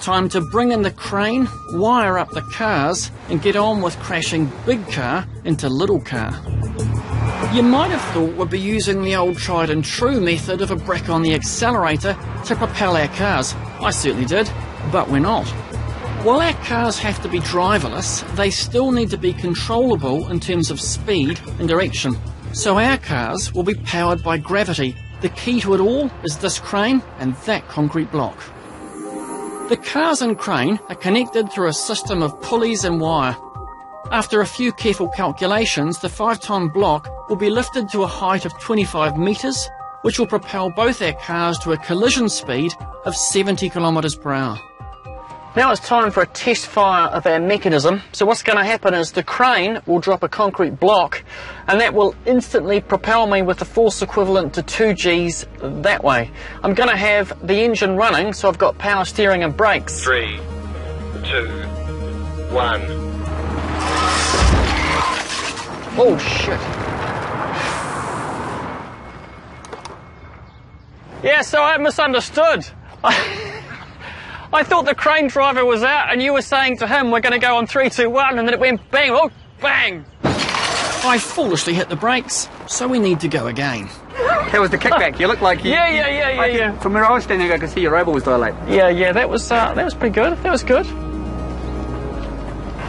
Time to bring in the crane, wire up the cars, and get on with crashing big car into little car. You might have thought we'd be using the old tried and true method of a brick on the accelerator to propel our cars. I certainly did, but we're not. While our cars have to be driverless, they still need to be controllable in terms of speed and direction. So our cars will be powered by gravity. The key to it all is this crane and that concrete block. The cars and crane are connected through a system of pulleys and wire. After a few careful calculations, the 5 ton block will be lifted to a height of 25 metres, which will propel both our cars to a collision speed of 70 kilometres per hour. Now it's time for a test fire of our mechanism. So what's going to happen is the crane will drop a concrete block and that will instantly propel me with a force equivalent to 2 Gs that way. I'm going to have the engine running so I've got power steering and brakes. Three, two, one. Oh shit. Yeah, so I misunderstood. I thought the crane driver was out and you were saying to him, we're going to go on three, two, one, and then it went bang, oh, bang. I foolishly hit the brakes, so we need to go again. That was the kickback. You look like you. Yeah, yeah, yeah, yeah, I could- yeah. From where I was standing, I could see your elbow was dilated. Yeah, yeah, that was uh, that was pretty good. That was good.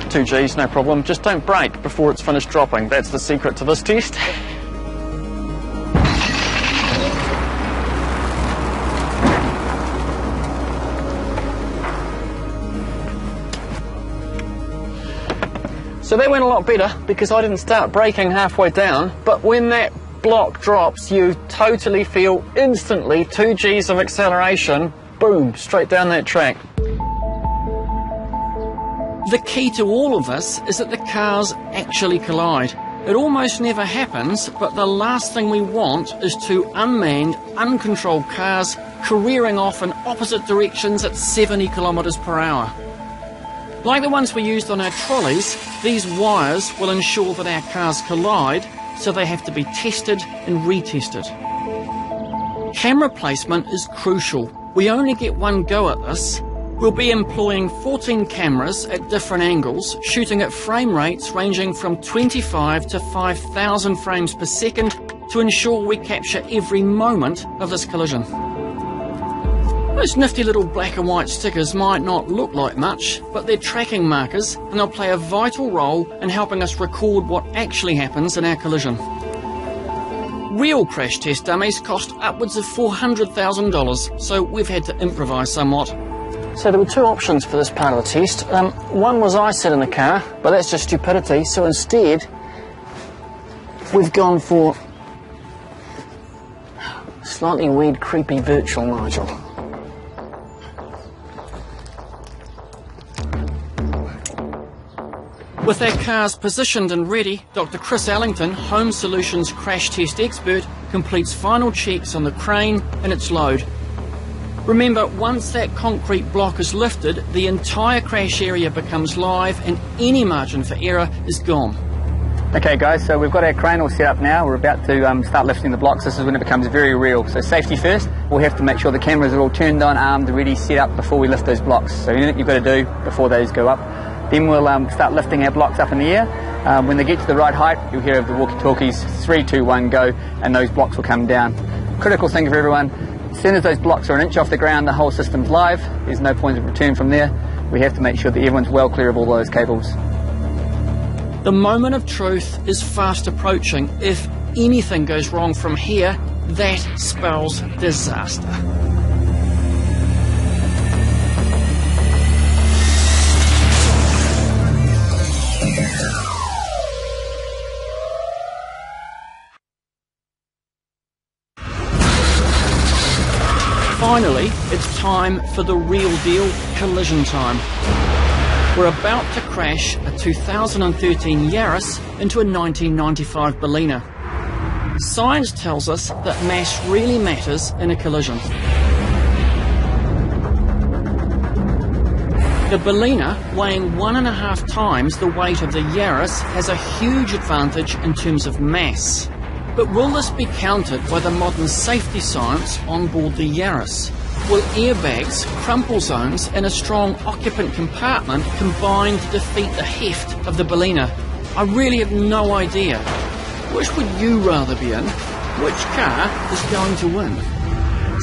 Two G's, no problem. Just don't brake before it's finished dropping. That's the secret to this test. So that went a lot better because I didn't start braking halfway down. But when that block drops, you totally feel instantly two G's of acceleration, boom, straight down that track. The key to all of this is that the cars actually collide. It almost never happens, but the last thing we want is two unmanned, uncontrolled cars careering off in opposite directions at 70 kilometres per hour. Like the ones we used on our trolleys, these wires will ensure that our cars collide, so they have to be tested and retested. Camera placement is crucial. We only get one go at this. We'll be employing 14 cameras at different angles, shooting at frame rates ranging from 25 to 5,000 frames per second to ensure we capture every moment of this collision. Those nifty little black and white stickers might not look like much, but they're tracking markers and they'll play a vital role in helping us record what actually happens in our collision. Real crash test dummies cost upwards of $400,000, so we've had to improvise somewhat. So there were two options for this part of the test. Um, one was I sit in the car, but that's just stupidity, so instead we've gone for slightly weird, creepy virtual Nigel. With our cars positioned and ready, Dr. Chris Allington, Holmes Solutions crash test expert, completes final checks on the crane and its load. Remember, once that concrete block is lifted, the entire crash area becomes live and any margin for error is gone. Okay, guys, so we've got our crane all set up now. We're about to um, start lifting the blocks. This is when it becomes very real. So, safety first. We'll have to make sure the cameras are all turned on, armed, ready, set up before we lift those blocks. So, anything you've got to do before those go up. Then we'll um, start lifting our blocks up in the air. Um, when they get to the right height, you'll hear of the walkie talkies three, two, one, go, and those blocks will come down. Critical thing for everyone as soon as those blocks are an inch off the ground, the whole system's live. There's no point of return from there. We have to make sure that everyone's well clear of all those cables. The moment of truth is fast approaching. If anything goes wrong from here, that spells disaster. Finally, it's time for the real deal collision time. We're about to crash a 2013 Yaris into a 1995 Bellina. Science tells us that mass really matters in a collision. The Bellina, weighing one and a half times the weight of the Yaris, has a huge advantage in terms of mass. But will this be countered by the modern safety science on board the Yaris? Will airbags, crumple zones, and a strong occupant compartment combine to defeat the heft of the Bellina? I really have no idea. Which would you rather be in? Which car is going to win?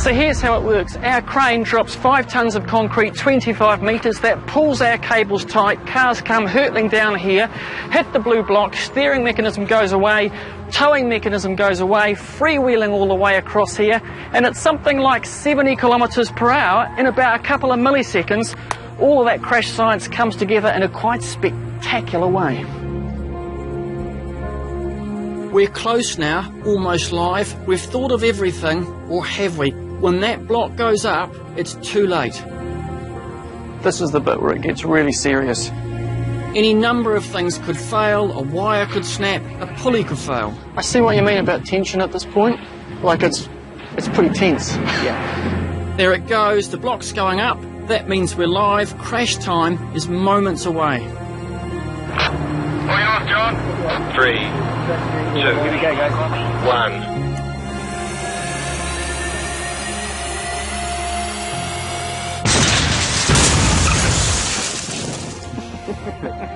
So here's how it works. Our crane drops five tons of concrete, 25 metres, that pulls our cables tight, cars come hurtling down here, hit the blue block, steering mechanism goes away, towing mechanism goes away, freewheeling all the way across here, and it's something like 70 kilometres per hour in about a couple of milliseconds. All of that crash science comes together in a quite spectacular way. We're close now, almost live. We've thought of everything, or have we? When that block goes up, it's too late. This is the bit where it gets really serious. Any number of things could fail, a wire could snap, a pulley could fail. I see what you mean about tension at this point. Like it's it's pretty tense. Yeah. There it goes, the block's going up. That means we're live. Crash time is moments away. Are you off, John? Three, two, one.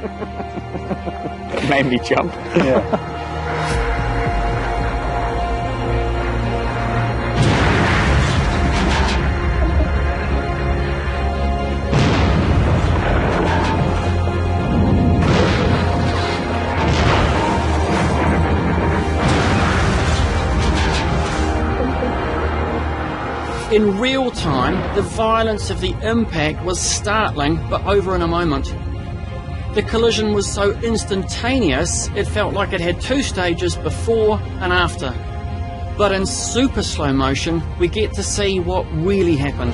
It made me jump. Yeah. In real time, the violence of the impact was startling, but over in a moment. The collision was so instantaneous, it felt like it had two stages before and after. But in super slow motion, we get to see what really happened.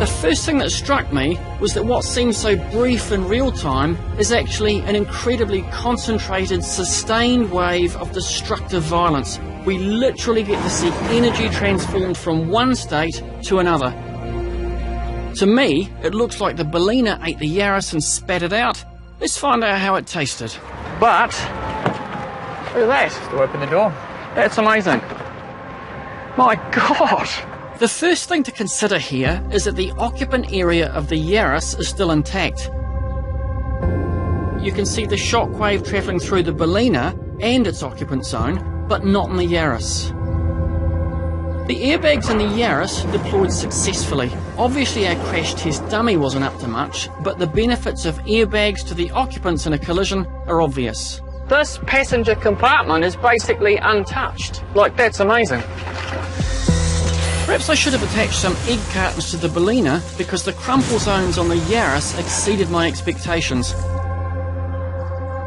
The first thing that struck me was that what seems so brief in real time is actually an incredibly concentrated, sustained wave of destructive violence. We literally get to see energy transformed from one state to another. To me, it looks like the Bellina ate the Yaris and spat it out. Let's find out how it tasted. But, look at that. To open the door. That's amazing. My God. The first thing to consider here is that the occupant area of the Yaris is still intact. You can see the shockwave travelling through the Bellina and its occupant zone, but not in the Yaris. The airbags in the Yaris deployed successfully. Obviously our crash test dummy wasn't up to much, but the benefits of airbags to the occupants in a collision are obvious. This passenger compartment is basically untouched. Like, that's amazing. Perhaps I should have attached some egg cartons to the Bellina because the crumple zones on the Yaris exceeded my expectations.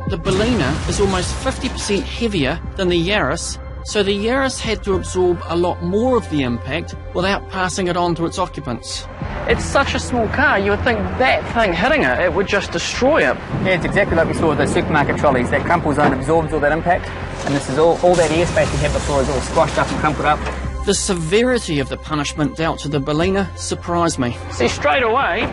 The Bellina is almost 50% heavier than the Yaris so the Yaris had to absorb a lot more of the impact without passing it on to its occupants. It's such a small car, you would think that thing hitting it, it would just destroy it. Yeah, it's exactly like we saw with the supermarket trolleys. That crumple zone absorbs all that impact, and this is all, all that airspace we had before is all squashed up and crumpled up. The severity of the punishment dealt to the Bellina surprised me. See, straight away,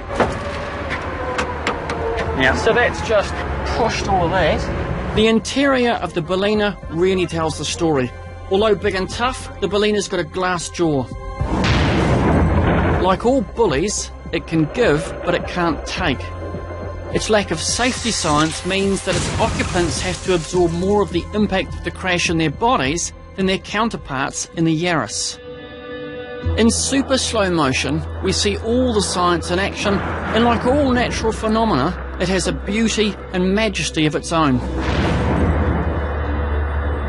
yeah. so that's just pushed all of that. The interior of the Bellina really tells the story. Although big and tough, the Bellina's got a glass jaw. Like all bullies, it can give, but it can't take. Its lack of safety science means that its occupants have to absorb more of the impact of the crash in their bodies than their counterparts in the Yaris. In super slow motion, we see all the science in action, and like all natural phenomena, it has a beauty and majesty of its own.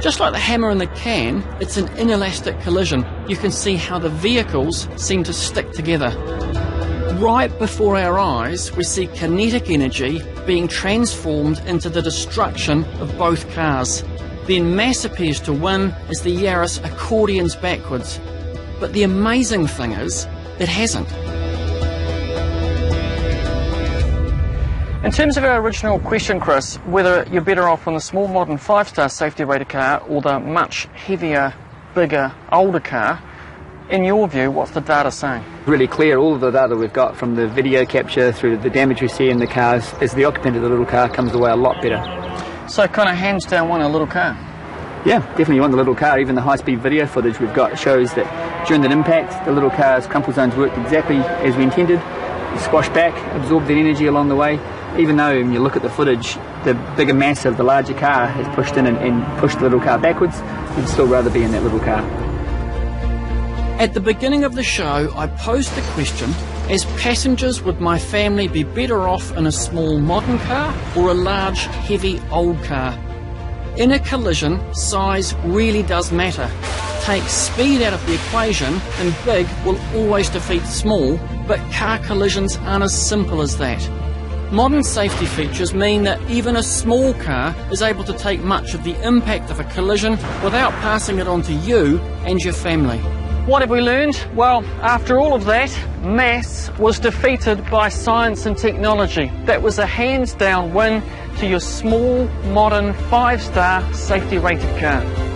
Just like the hammer and the can, it's an inelastic collision. You can see how the vehicles seem to stick together. Right before our eyes, we see kinetic energy being transformed into the destruction of both cars. Then mass appears to win as the Yaris accordions backwards. But the amazing thing is, it hasn't. In terms of our original question, Chris, whether you're better off on the small modern five star safety rated car or the much heavier, bigger, older car, in your view, what's the data saying? Really clear, all of the data we've got from the video capture through the damage we see in the cars is the occupant of the little car comes away a lot better. So, kind of hands down one, a little car? Yeah, definitely want the little car. Even the high-speed video footage we've got shows that during that impact, the little car's crumple zones worked exactly as we intended. Squashed back, absorbed the energy along the way. Even though when you look at the footage, the bigger mass of the larger car has pushed in and, and pushed the little car backwards, you'd still rather be in that little car. At the beginning of the show, I posed the question as passengers, would my family be better off in a small modern car or a large, heavy old car? In a collision, size really does matter. Take speed out of the equation, and big will always defeat small, but car collisions aren't as simple as that. Modern safety features mean that even a small car is able to take much of the impact of a collision without passing it on to you and your family. What have we learned? Well, after all of that, mass was defeated by science and technology. That was a hands down win to your small, modern, five star safety rated car.